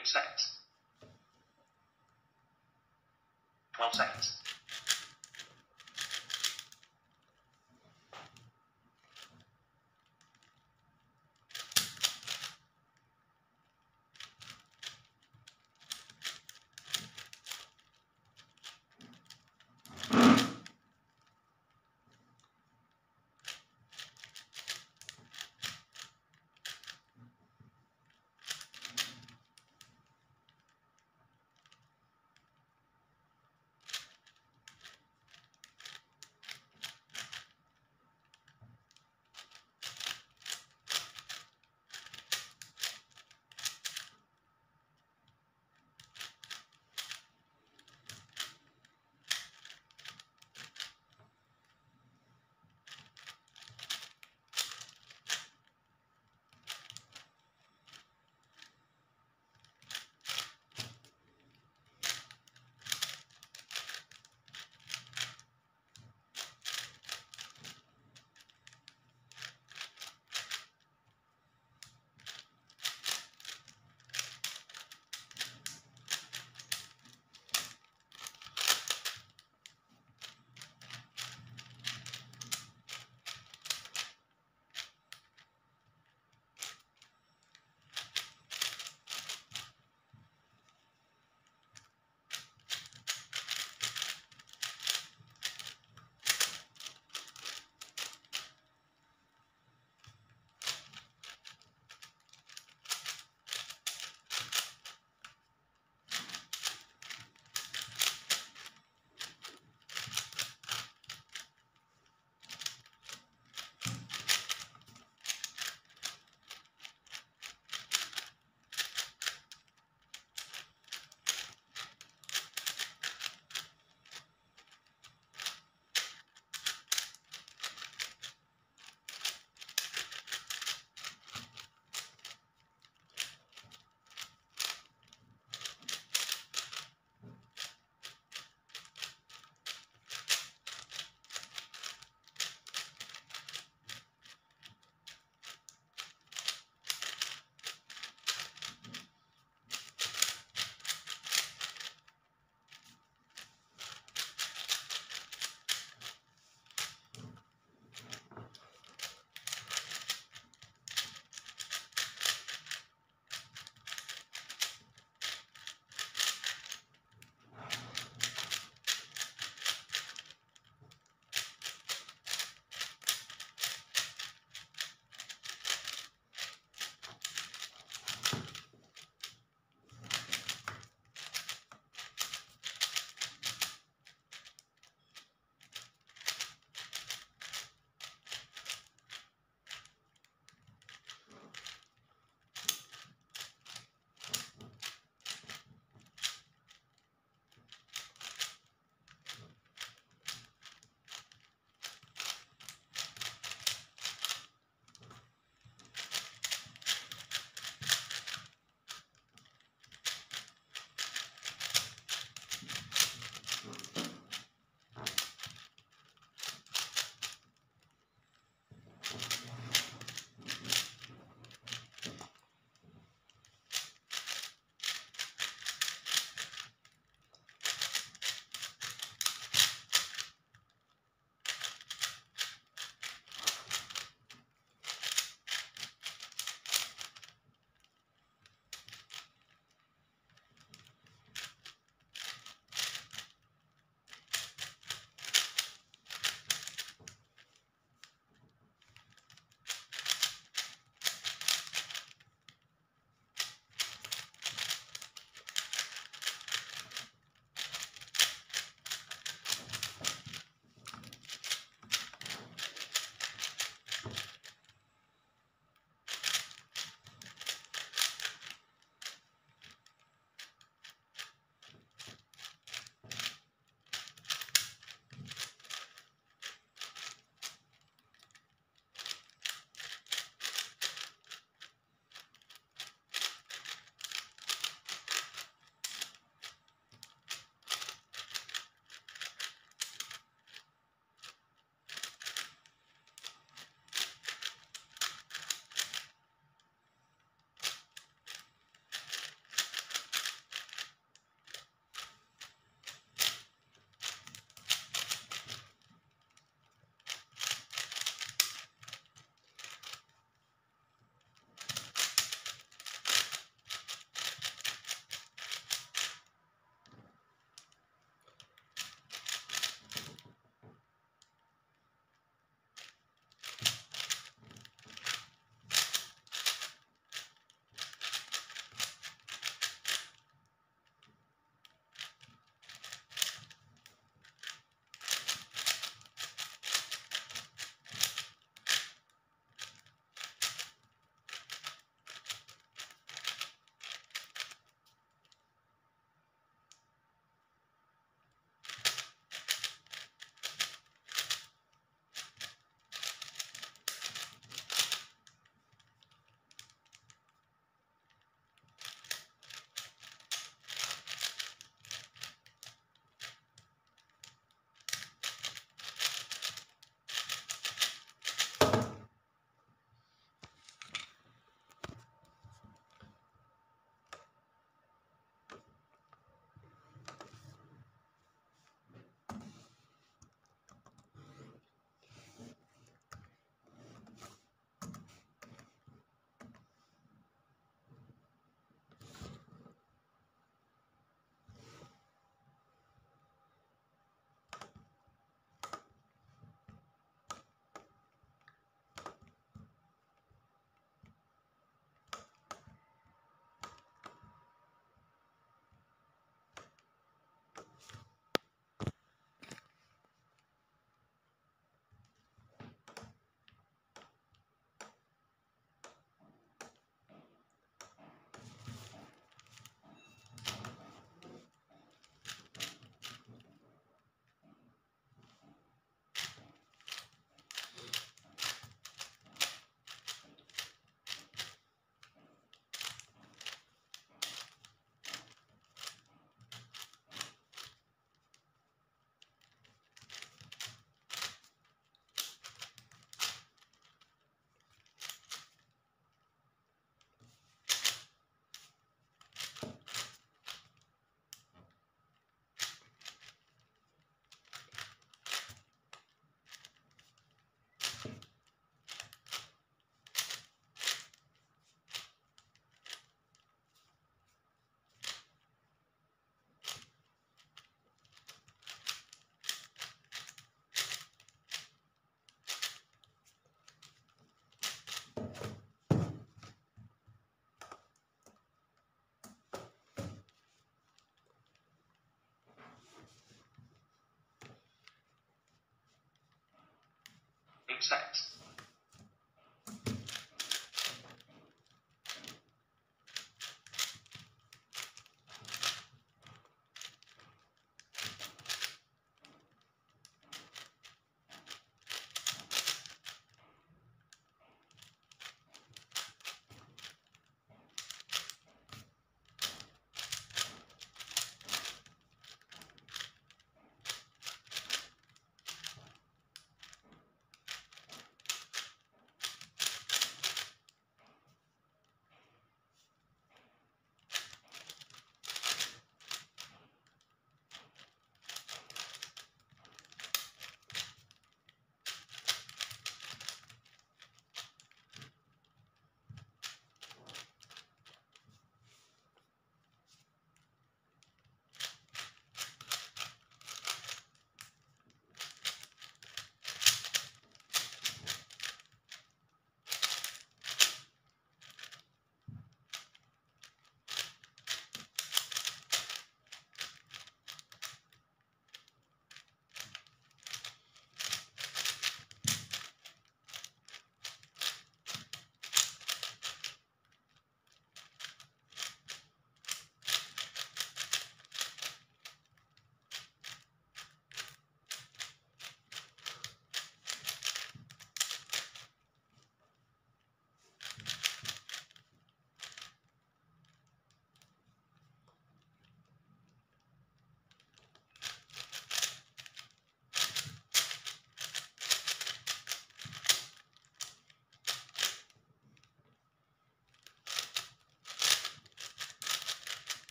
8 seconds. 12 seconds. exact.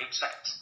Exact.